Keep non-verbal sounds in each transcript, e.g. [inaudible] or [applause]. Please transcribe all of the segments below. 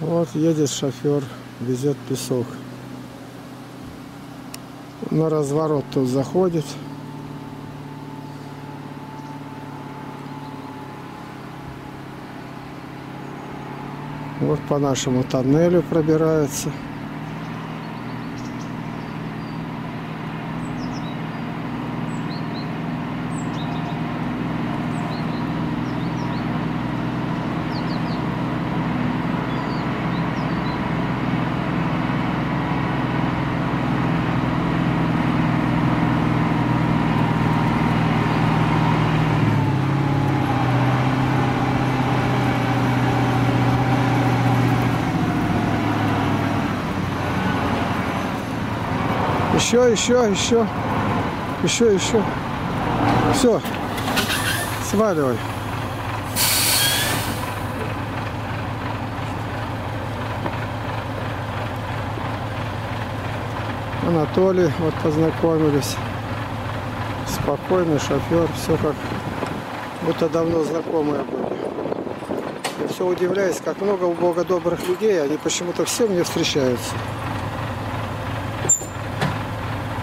Вот едет шофер, везет песок. На разворот тут заходит. Вот по нашему тоннелю пробирается. Еще, еще, еще. Еще, еще. Все. Сваливай. Анатолий, вот познакомились. Спокойный шофер, все как будто давно знакомые были. Я все удивляюсь, как много у Бога добрых людей, они почему-то все мне встречаются.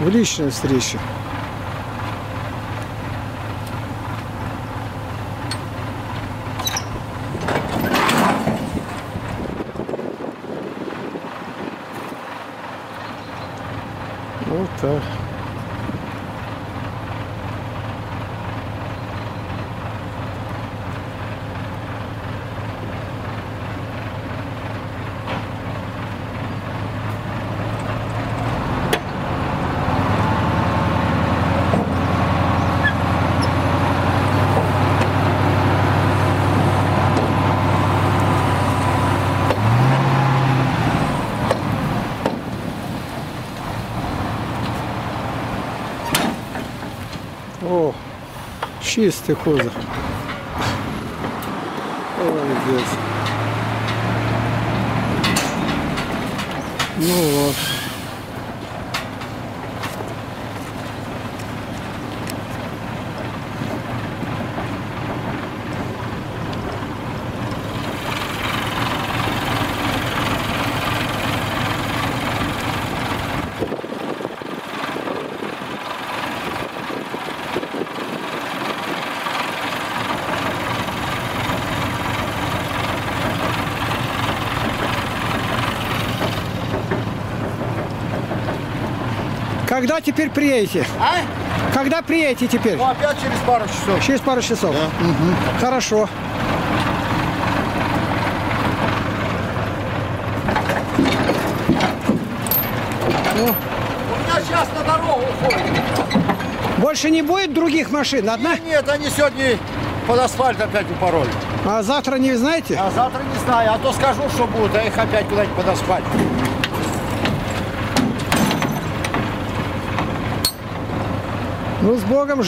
В личной встрече. Вот так. О, чистый кузов. Молодец. Ну вот. Когда теперь приедете? А? Когда приедете теперь? Ну, опять через пару часов. Через пару часов? Да. Мгм. Хорошо. Ну, У меня сейчас на дорогу уходит. больше не будет других машин? Одна? Нет, они сегодня под асфальт опять упороли. А завтра не знаете? А завтра не знаю, а то скажу, что будет, а их опять куда-нибудь под асфальт. Ну, с Богом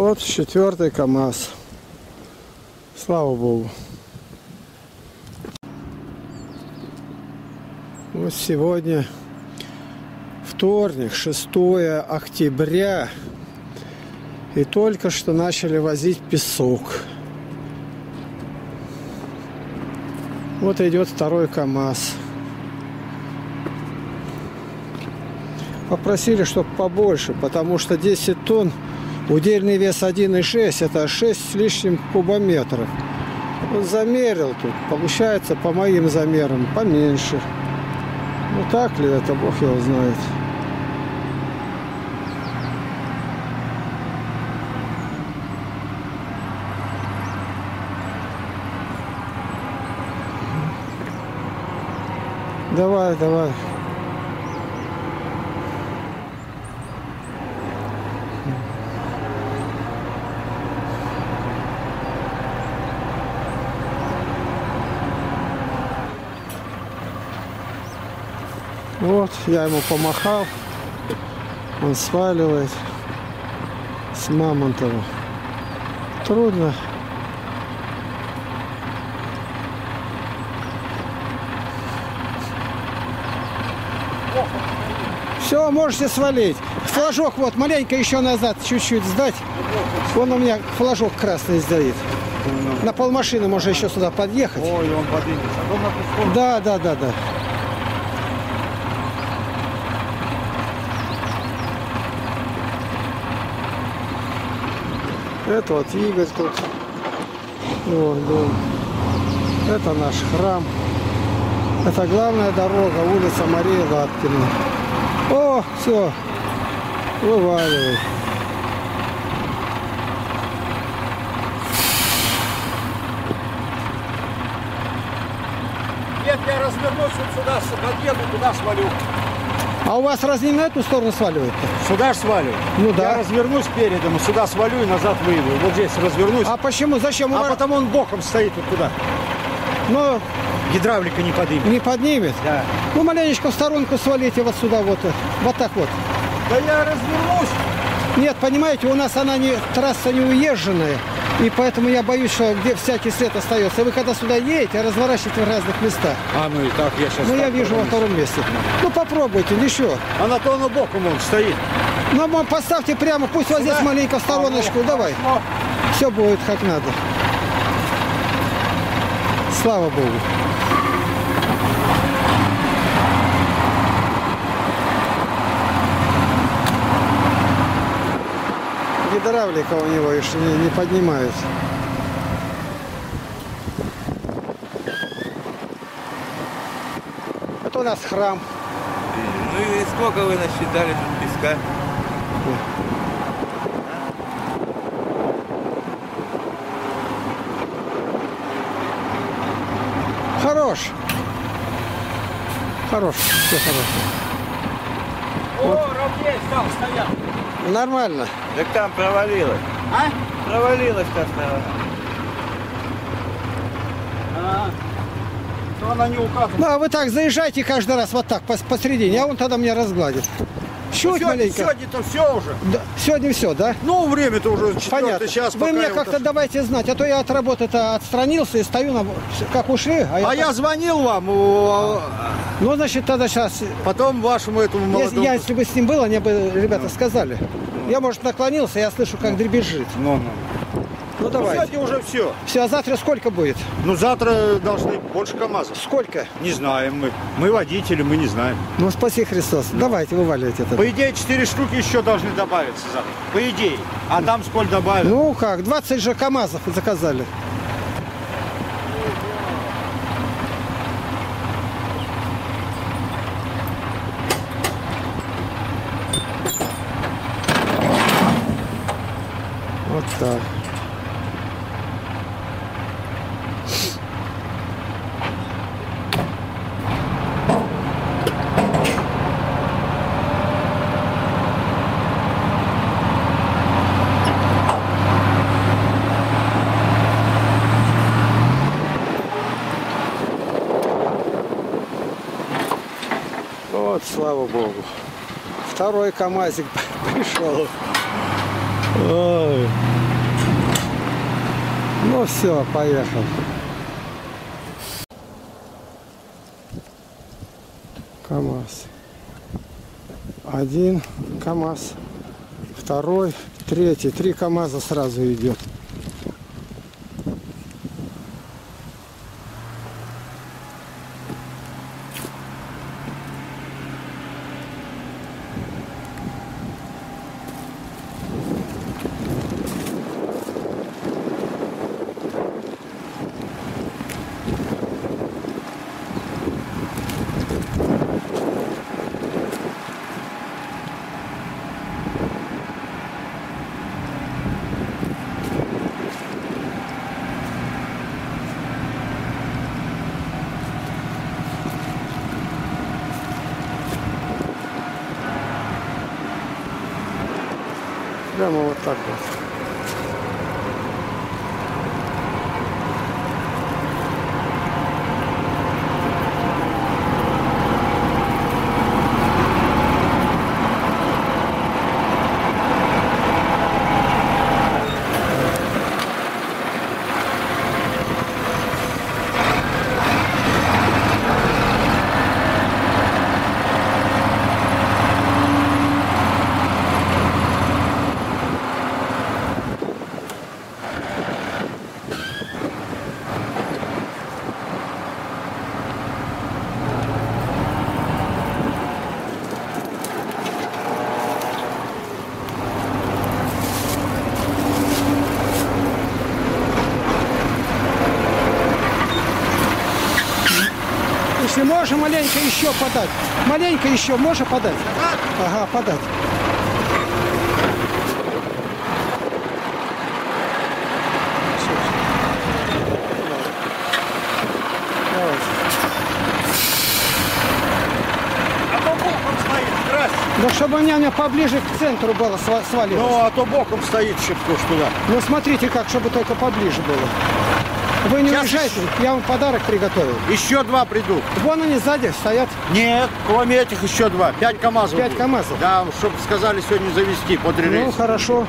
Вот четвертый КАМАЗ. Слава Богу. Вот сегодня вторник, 6 октября. И только что начали возить песок. Вот идет второй КАМАЗ. Попросили, чтобы побольше, потому что 10 тонн Удельный вес 1,6, это 6 с лишним кубометров. Вот замерил тут, получается по моим замерам поменьше. Ну так ли это, бог его знает. Давай, давай. Вот, я ему помахал. Он сваливает с Мамонтова. Трудно. Все, можете свалить. Флажок вот маленько еще назад, чуть-чуть сдать. Вон у меня флажок красный стоит. На полмашины можно еще сюда подъехать. Ой, он. Ну, сторону. Да, да, да, да. Это вот Игорь тут. Вот, дом. Это наш храм. Это главная дорога, улица Марии Латкина. О, все, вываливай. Нет, я развернусь вот сюда, подъеду, туда свалю. А у вас разве на эту сторону сваливает-то? Сюда ж свалю. Ну да. Я развернусь передом, сюда свалю и назад выйду. Вот здесь развернусь. А почему? Зачем? А потому он боком стоит вот туда. Ну, Гидравлика не подымет. не поднимет. Да. Ну, маленечко в сторонку свалите вот сюда, вот, э, вот так вот. Да я развернусь. Нет, понимаете, у нас она не трасса не уезженная, и поэтому я боюсь, что где всякий след остается. Вы когда сюда едете, разворачиваете в разных местах. А, ну и так я сейчас. Ну, я вижу во втором месте. Ну, попробуйте, ничего. А на то оно боком он стоит. Ну, поставьте прямо, пусть вот здесь маленько в стороночку, А, ну, давай. Все будет как надо. Слава Богу. Гидравлика у него еще не, не поднимает. Это у нас храм. Ну и сколько вы насчитали тут песка? Хорош. Хорош. Все хорошо. О, ровнее стал стоять. Нормально. Так там провалилось. А? Провалилось там справа. А. То она не указана. Ну, а вы так заезжайте каждый раз вот так пос- посередине, а он тогда меня разгладит. Чуть маленько. Сегодня-то все уже. Да, сегодня все, да? Ну, время-то уже Понятно. час. Вы мне я вот как-то давайте знать, а то я от работы-то отстранился и стою, на... как ушли. А я, А я звонил вам, Ну, значит, тогда сейчас... потом вашему этому молодому... я, если бы с ним был, они бы, ребята, сказали. Я, может, наклонился, я слышу, как дребезжит. Ну, ну. Ну, Ну, давайте. сегодня уже все. Все, а завтра сколько будет? Ну, завтра должны больше КАМАЗов. Сколько? Не знаем мы. Мы водители, мы не знаем. Ну, спаси Христос. Давайте, вываливайте это. По идее, 4 штуки еще должны добавиться завтра. По идее. А там сколько добавят? Ну, как, 20 же КАМАЗов заказали. Вот так. Вот, слава Богу. Второй КАМАЗик [laughs] пришел. Ой. Ну все, поехал. КАМАЗ. Один КАМАЗ. Второй, третий. Три КАМАЗа сразу идет. Прямо вот так вот. Если можно, маленько еще подать. Маленько еще можно подать? Ага, подать. А. Да чтобы мне, мне поближе к центру было сва- свалилось. Ну, а то боком стоит щепку туда. Ну смотрите как, чтобы только поближе было. Вы не Сейчас уезжайте, я вам подарок приготовил. Еще два придут. Вон они сзади стоят. Нет, кроме этих еще два. Пять КАМАЗов. Пять будет. КАМАЗов? Да, чтобы сказали сегодня завести по три Ну рейса. хорошо.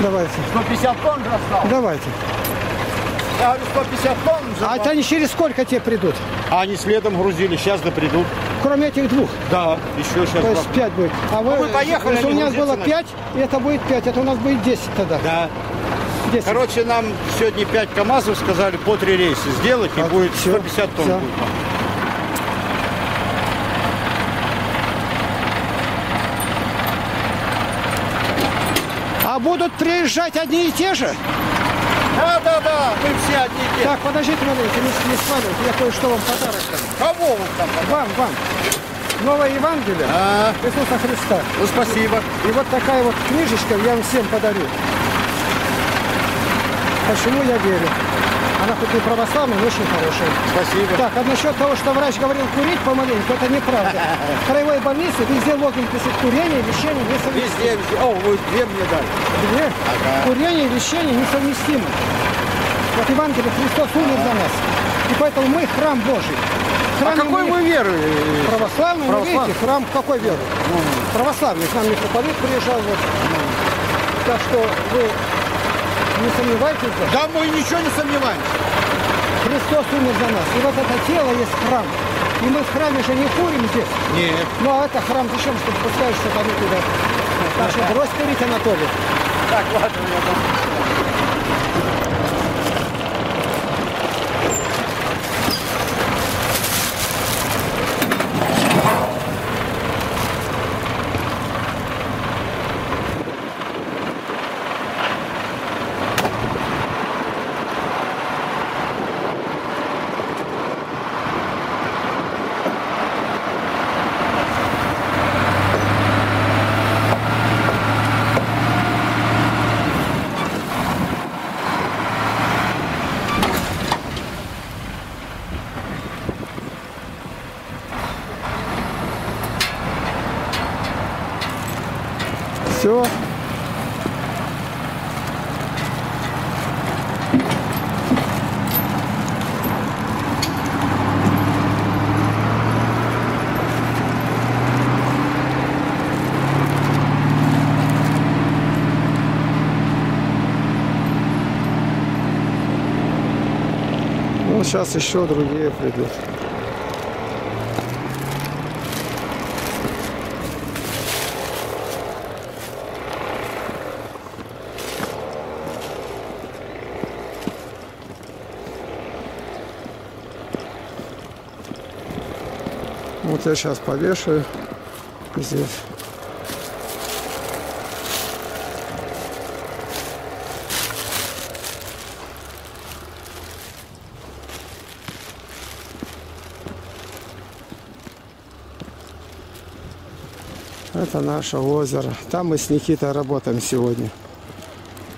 Давайте, 150 тонн же осталось. давайте. Я говорю, 150 тонн. за А это они через сколько те придут? А они следом грузили, сейчас да придут. Кроме этих двух. Да, еще сейчас То есть пять будет. А вы, мы поехали, если у нас было начали. пять, это будет пять, это у нас будет 10 тогда. Да. 10. Короче, нам сегодня 5 КАМАЗов сказали по три рейса сделать, и Так, будет всё, 150 тонн. всё. будет. А будут приезжать одни и те же? Да, да, да, мы все одни и те. Так, подождите маленько, не, не сваливайте, я кое-что вам подарок дам. Кого вы там? Вам, вам. Новое Евангелие А, Иисуса Христа. ну спасибо. И вот такая вот книжечка я вам всем подарю. Почему я верю? Она хоть не православная, но очень хорошая. Спасибо. Так, а насчет того, что врач говорил курить помаленьку, это неправда. [laughs] В краевой больнице везде логин пишет курение, лечение несовместимо. Везде, везде. О, вы две мне дали. Две. Ага. Курение и лечение несовместимы. Вот Евангелие Христос умер за нас. И поэтому мы храм Божий. А Храм какой мы веры? православный, ну, Православный. видите, храм какой веры? Православный. К нам митрополит приезжал. Вот. Так что вы не сомневайтесь, да? Да мы ничего не сомневаемся. Христос умер за нас. И вот это тело есть храм. И мы в храме же не курим здесь. Нет. Ну а это храм зачем, чтобы пускаешь сатану туда? Так что брось курить, Анатолий. Так, ладно, я там. Все. Ну, сейчас еще другие придут. Я сейчас повешаю здесь. Это наше озеро. Там мы с Никитой работаем сегодня.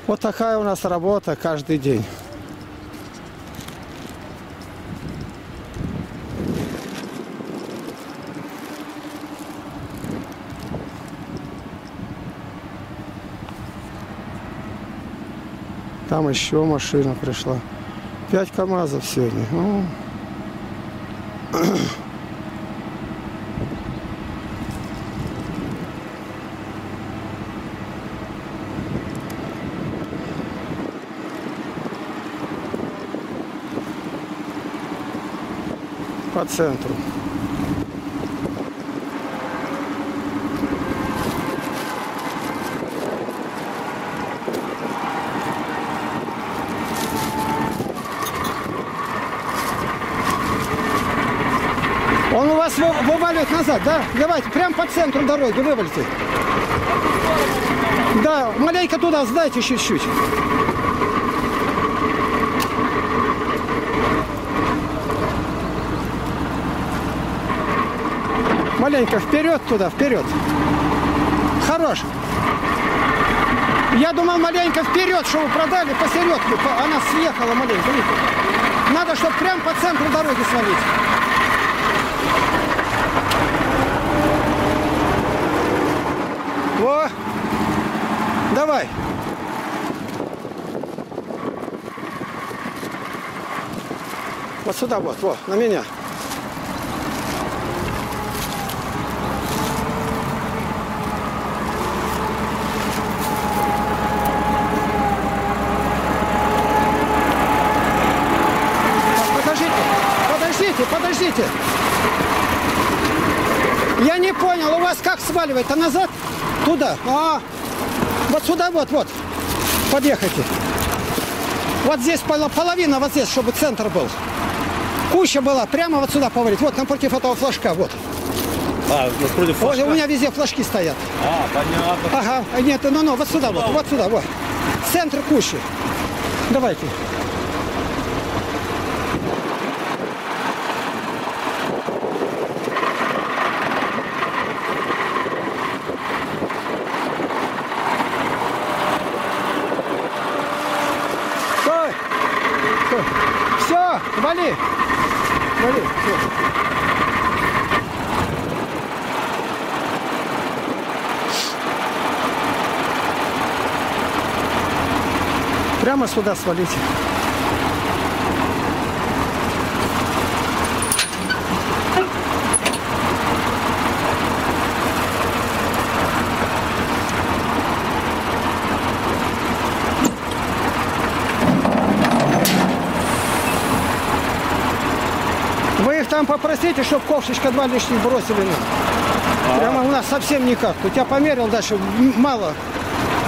Вот такая у нас работа каждый день. Там еще машина пришла. Пять КАМАЗов сегодня. Ну, по центру. Он у вас вываливает назад, да? Давайте, прям по центру дороги вывалите. Да, маленько туда сдайте чуть-чуть. Маленько вперед туда, вперед. Хорош. Я думал маленько вперед, что вы продали посередку. По- Она съехала маленько. Надо, чтобы прям по центру дороги свалить. Во! Давай. Вот сюда вот, вот, на меня. Подождите, подождите. Я не понял, у вас как сваливать-то назад? Туда. А, вот сюда, вот, вот. Подъехайте. Вот здесь поло- половина, вот здесь, чтобы центр был. Куча была, прямо вот сюда повалить. Вот напротив этого флажка, вот. А, напротив Вот, флажка? у меня везде флажки стоят. А, понятно. Ага, нет, ну, ну, вот сюда, вот, вот сюда, вот. Центр кучи. Давайте. Вали! Вали, всё. Прямо сюда свалите. Попросите, чтобы ковшечка два лишних бросили нам. Прямо у нас совсем никак. Тут я померил дальше, мало.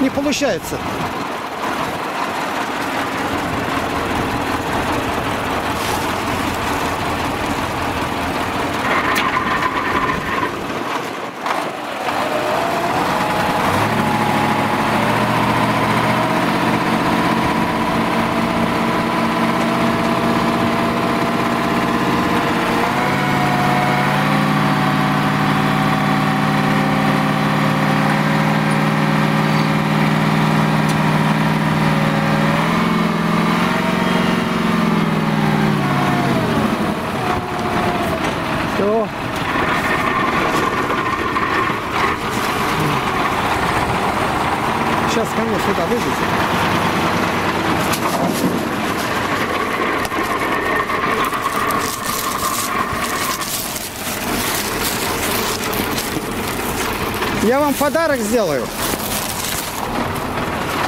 Не получается. Все. Сейчас ко мне сюда выйдете. Я вам подарок сделаю.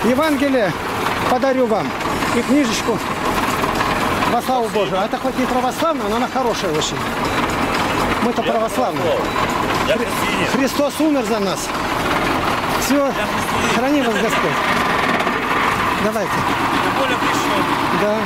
Евангелие подарю вам. И книжечку во славу Божию. А это хоть не православная, но она хорошая очень. Мы-то православные. Я. Христос умер за нас. Все, храни вас Господь. Давайте. Да.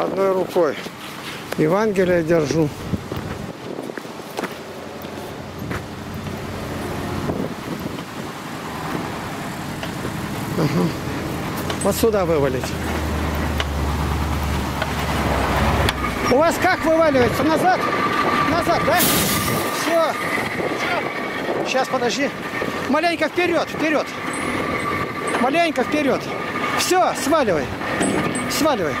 Одной рукой. Евангелие держу. Ага. Вот сюда вывалить. У вас как вываливается? Назад? Назад, да? Все. Сейчас, подожди. Маленько вперед, вперед. Маленько вперед. Все, сваливай. Сваливай.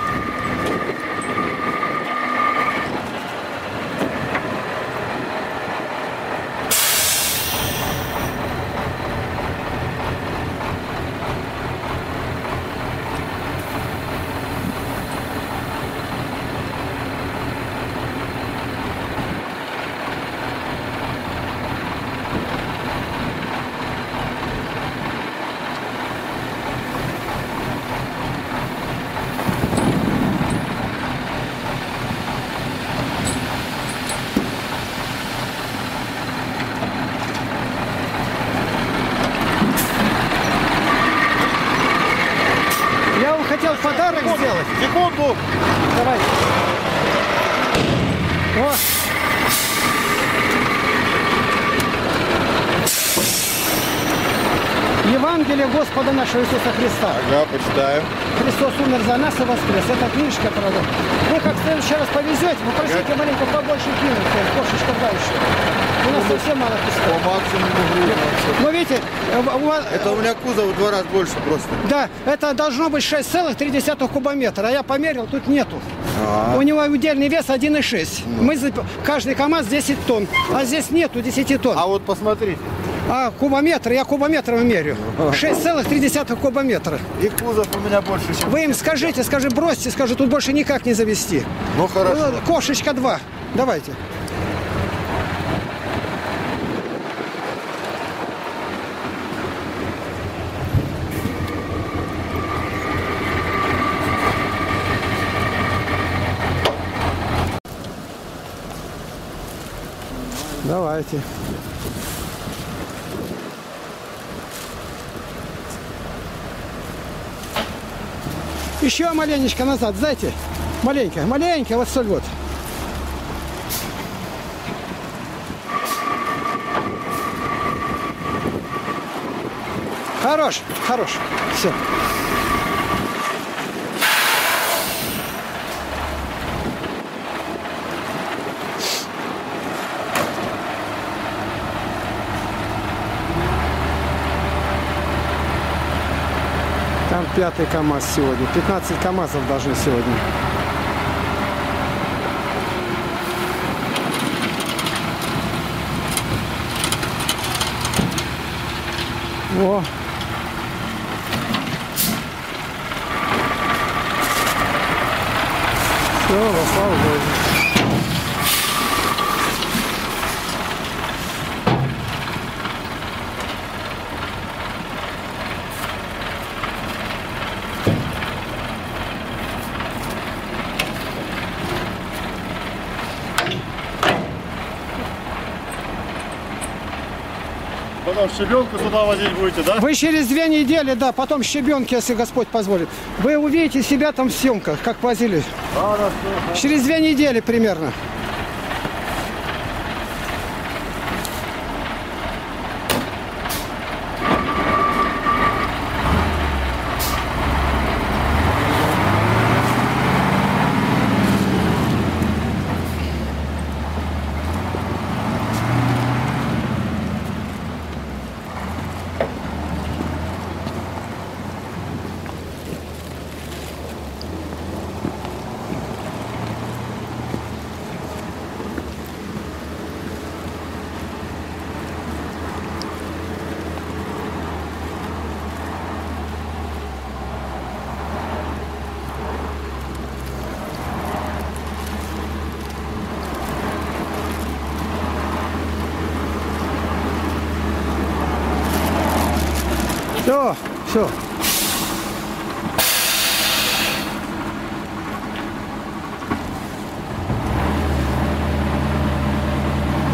Я вам хотел подарок сделать. Секунду. Давай. О. Евангелие Господа нашего Иисуса Христа. Ага, почитаем. Христос умер за нас и воскрес. Это книжка, правда. Вы как в следующий раз повезете, попросите маленько побольше кинуть, кошечка дальше. У нас совсем мало песка. По максимуму Но видите, э, у вас- Это у меня кузов в два раза больше просто. Да, это должно быть 6,3 кубометра, а я померил, тут нету. У него удельный вес 1,6. Мы зап- каждый КАМАЗ 10 тонн, а здесь нету 10 тонн. А вот посмотрите. А кубометр, я кубометром мерю. 6,3 кубометра. И кузов у меня больше, чем... Вы им скажите, скажи, бросьте, скажи, тут больше никак не завести. Ну хорошо. Ну, Кошечка 2. Давайте. Давайте. Еще маленечко назад, знаете? Маленько, маленько, вот столь вот. Хорош, хорош. Все. Там пятый КАМАЗ сегодня. 15 КАМАЗов должны сегодня. О! Все, во слава Богу. Потом щебенку сюда возить будете, да? Вы через две недели, да, потом щебенки, если Господь позволит. Вы увидите себя там в съемках, как возили. Через две недели примерно. Все.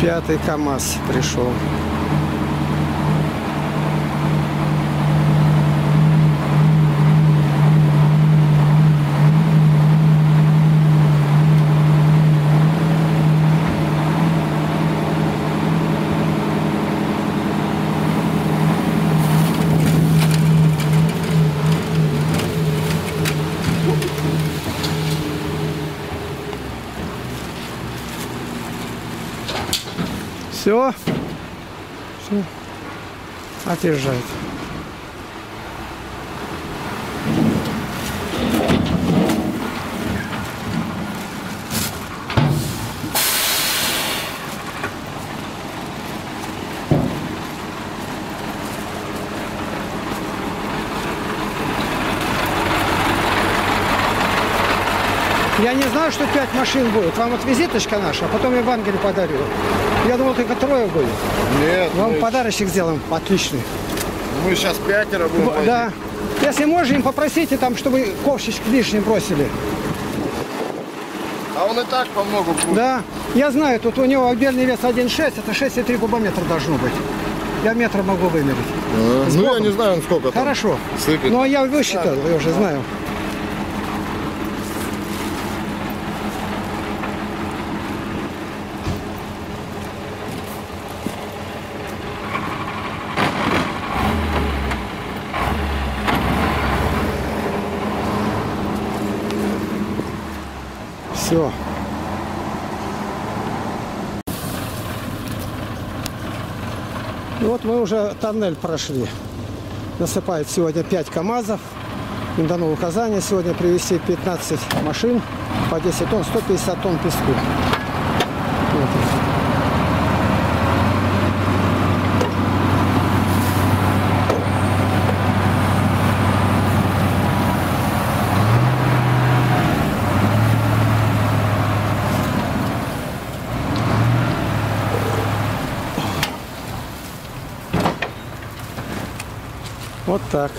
Пятый КАМАЗ пришел. Все. Все. Отъезжает. Знаю, что пять машин будет. Вам вот визиточка наша, а потом я Евангелие подарю. Я думал, только трое будет. Нет, Вам мы, подарочек сделаем отличный. мы сейчас пятеро будем возить. Да. Если можем, попросите там, чтобы ковшечек лишний бросили. А он и так по много будет. Да. Я знаю, тут у него отдельный вес 1,6, это 6,3 кубометра должно быть. Я метр могу вымерить. А, ну, я не знаю, он сколько там Хорошо. сыпет. Но я высчитал, я уже знаю. Все. И вот мы уже тоннель прошли. Насыпает сегодня 5 КАМАЗов. Им дано указание сегодня привезти 15 машин по 10 тонн, 150 тонн песку. Вот. Вот так.